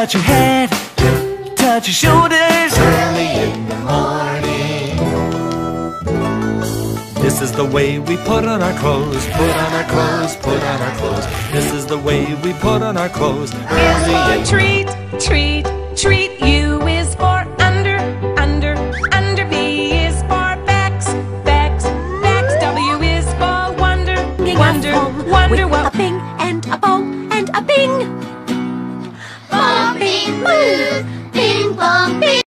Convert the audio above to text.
about your head, touch your shoulders. Early in the morning. This is the way we put on our clothes, put on our clothes, put on our clothes. This is the way we put on our clothes. is for treat, treat, treat. U is for under, under, under. V is for backs, backs, backs. W is for wonder, wonder, wonder with a bing and a bong and a bing. 嗯